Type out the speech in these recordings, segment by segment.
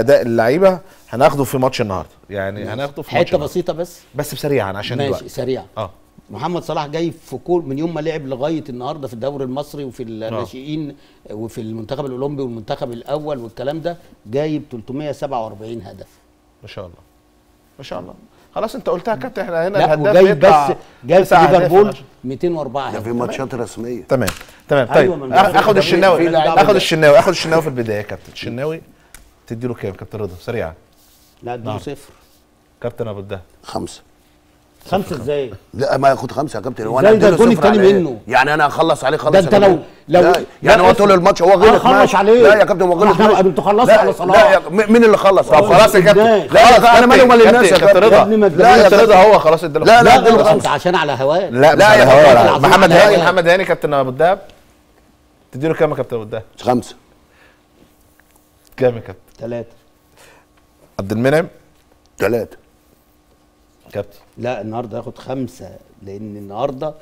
اداء اللعيبة هناخده في ماتش النهارده. يعني هناخده في ماتش حتة. بسيطة بس؟ بس بسريعا عشان ماشي الوقت. سريع آه. محمد صلاح جاي في كل من يوم ما لعب لغاية النهارده في الدوري المصري وفي الناشئين وفي المنتخب الأولمبي والمنتخب الأول والكلام ده جايب 347 هدف. ما شاء الله. ما شاء الله. خلاص انت قلتها يا كابتن إحنا هنا الهداف وجايب بيطلع بس جايب في ليفربول عشان- 204 ده في هدف. ماتشات رسمية. تمام تمام أيوة، طيب ده- آخد الشناوي. آخد. الشناوي آخد الشناوي في البداية يا كابتن. الشناوي تدي له كام كابتن رضا سريعا لا اديله نعم. صفر كابتن أبو الدهب خمسة خمسة إزاي؟ لا ما ياخد خمسة يا كابتن هو إزاي ده الجون إيه؟ منه؟ يعني أنا أخلص عليه خلص ده يا لو-. لو- لا يعني هو. طول الماتش هو غلط خلص. عليه. لا يا كابتن هو غلط ما. أنتوا خلصتوا على صلاح. لا يا مين اللي خلص طب خلاص يا كابتن؟ لا خلاص، أنا مالي ومال الناس يا كابتن. رضا لا يا كابتن. رضا هو خلاص اداله لا،. لا، لا. انت عشان على هواك لا لا يا محمد هاني. محمد هاني كابتن أبو الدهب تديله كام يا كابتن أبو الدهب خمسة كام يا كابتن. ثلاثة عبد المنعم؟ ثلاثة كابتن. لا النهارده ياخد خمسة لأن النهارده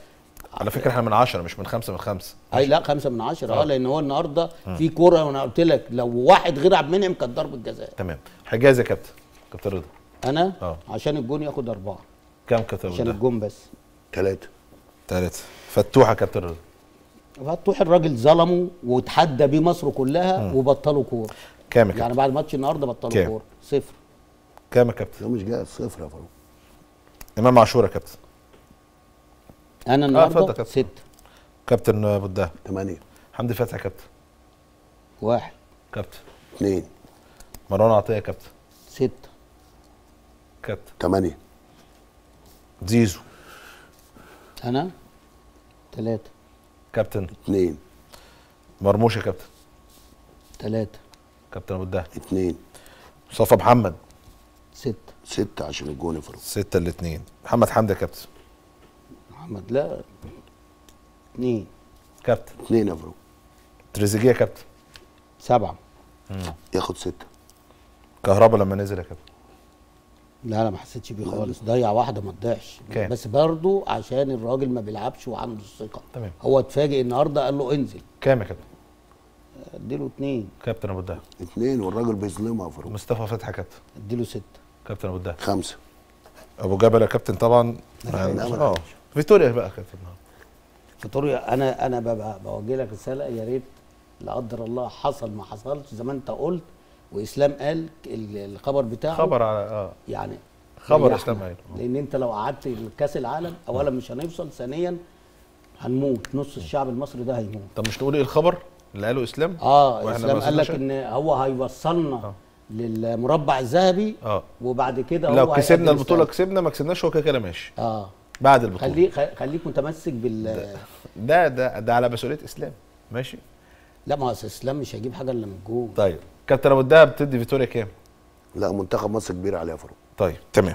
على فكرة إحنا من 10 مش من خمسة من خمسة. أي لا خمسة من عشرة. آه. آه لأن هو النهارده في كورة وأنا قلت لك لو واحد غير عبد المنعم كانت ضربة جزاء. تمام. حجاز يا كابتن. كابتن رضا. أنا؟ آه. عشان الجون ياخد أربعة. كام كابتن ابو عشان الجون بس. ثلاثة ثلاثة فتوحة يا كابتن رضا. فتوح الراجل ظلمه وتحدى بيه مصر كلها وبطلوا كورة. كام يا كابتن؟ يعني بعد ماتش النهارده بطلوا كام؟ كوره صفر. كام يا كابتن؟ مش جاي صفر يا فاروق. إمام عاشور يا كابتن. أنا اتفضل النهارده يا كابتن. ست كابتن ابو الدهب ثمانيه حمدي فتحي يا كابتن. واحد. كابتن. اثنين مروان عطية يا كابتن. ستة. كابتن. ثمانيه زيزو. أنا؟ ثلاثة كابتن. اثنين مرموش يا كابتن. ثلاثة كابتن أبو الدهب. اثنين مصطفى محمد. ستة سته عشان الجون يا فاروق ستة الاثنين محمد حمدي يا كابتن. محمد لا. اثنين كابتن. اثنين يا فاروق تريزيجيه يا كابتن. سبعة. ياخد ستة. كهربا لما نزل يا كابتن. لا لا ما حسيتش بيه خالص. ضيع واحدة ما تضيعش كام؟ بس برضو عشان الراجل ما بيلعبش وعنده الثقة. تمام. هو اتفاجئ النهارده قال له انزل. كام يا كابتن؟ اديله اثنين كابتن ابو الدهب. اثنين والراجل بيظلمها يا فاروق مصطفى فتحي يا كابتن. اديله ستة. كابتن ابو الدهب. خمسة. أبو جبل يا كابتن طبعا. آه. فيتوريا بقى يا كابتن فطوري أنا أنا ببقى بوجه لك رسالة. يا ريت لا قدر الله حصل ما حصلش. زي ما أنت قلت وإسلام قال ال- الخبر بتاعه. خبر على آه. يعني خبر. إسلام قايل. لأن أنت لو قعدت كاس العالم اولا مش هنوصل ثانيا هنموت. نص الشعب المصري ده هيموت. طب مش نقول إيه الخبر؟ اللي قاله إسلام؟ آه إسلام قال لك؟ إن هو هيوصلنا آه. للمربع الذهبي آه. وبعد كده هو لو هيقدم كسبنا البطولة. كسبنا ما كسبناش هو كده كده ماشي. آه. بعد البطولة. خليك خليك متمسك بال ده ده ده على مسؤولية إسلام. ماشي؟ لا ما هو إسلام مش هيجيب حاجة إلا من الجول طيب. كابتن أبو الدهب بتدي فيتوريا كام؟ لا منتخب مصر كبير عليه يا فاروق. طيب تمام.